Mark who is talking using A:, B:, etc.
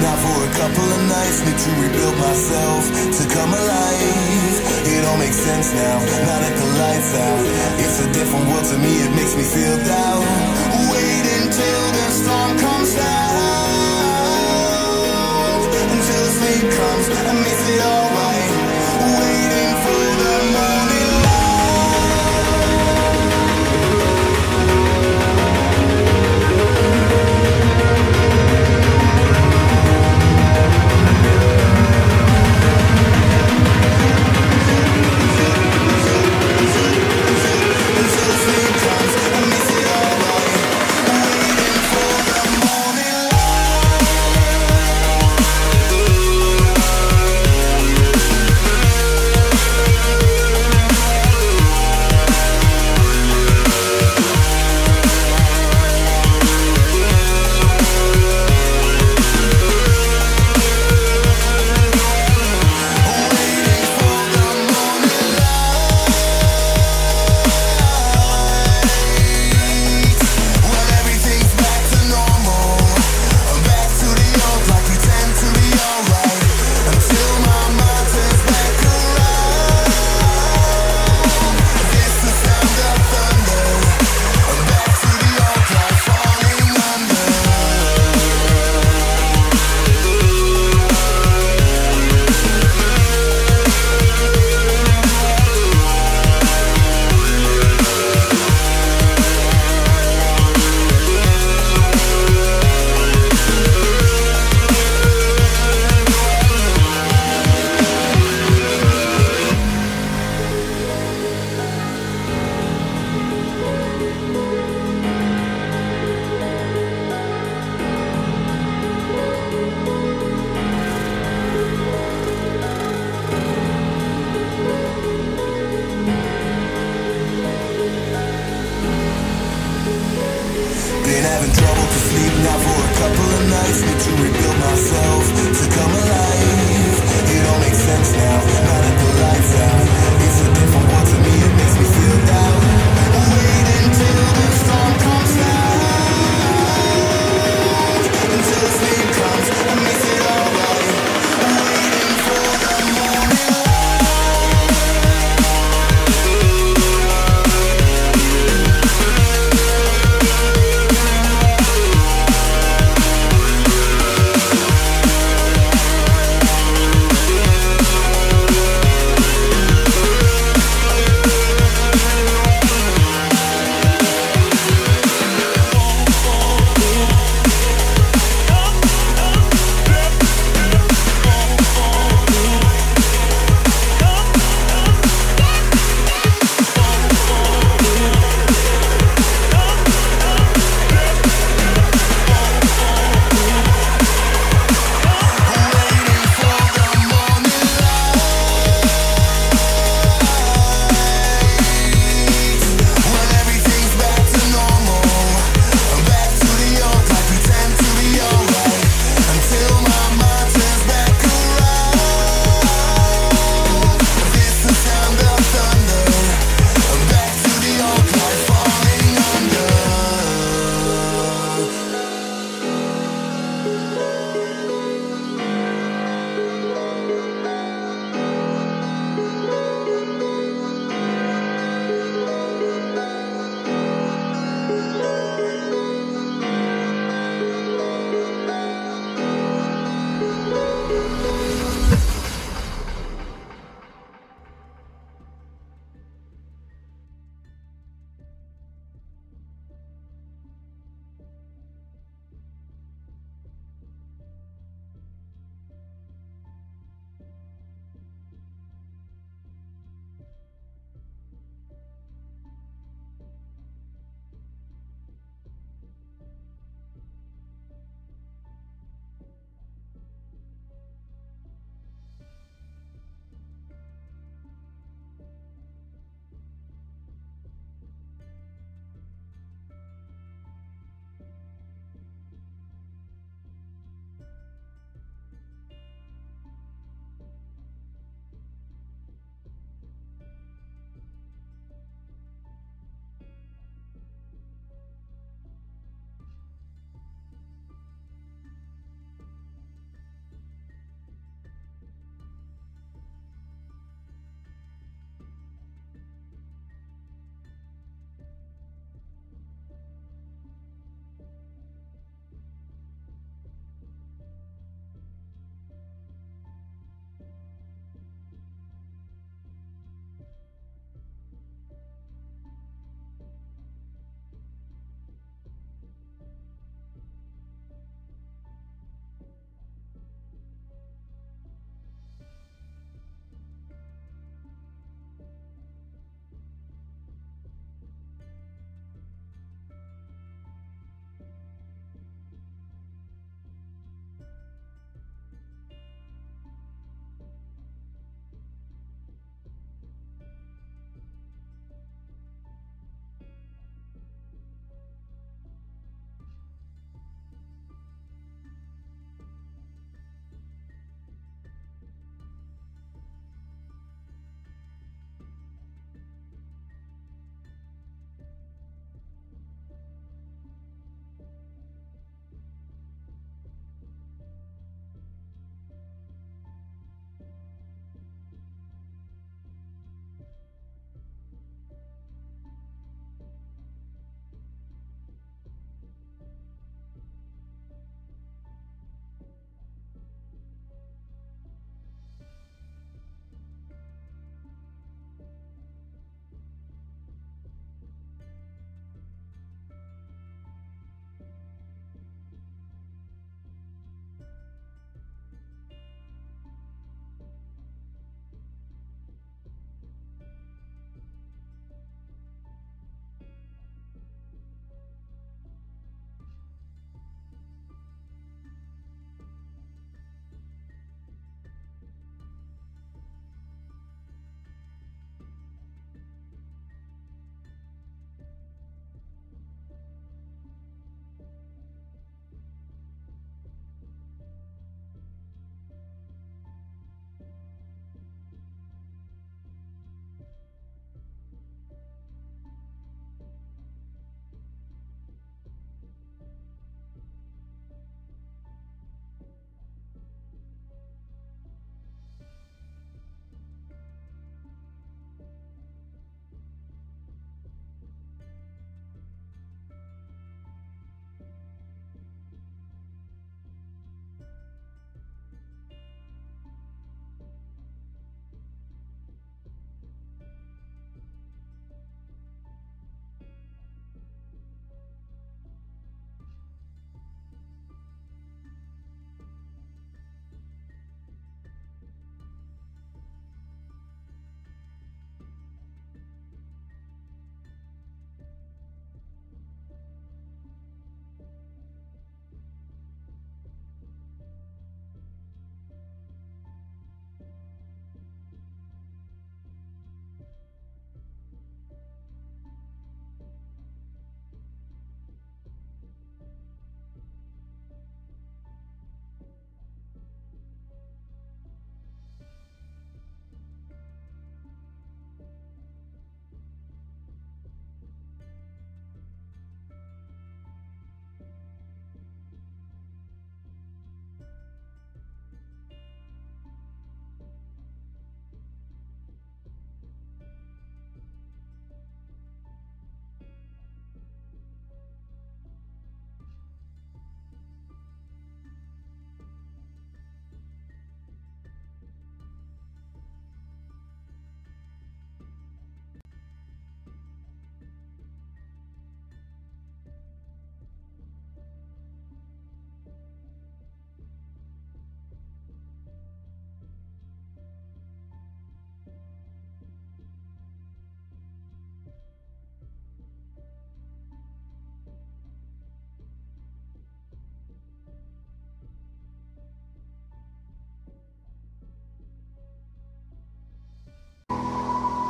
A: Not for a couple of nights need to rebuild myself to come alive. It all makes sense now, now that the lights out. It's a different world to me, it makes me feel down. Wait until the storm comes down, until the sleep comes, I miss it all.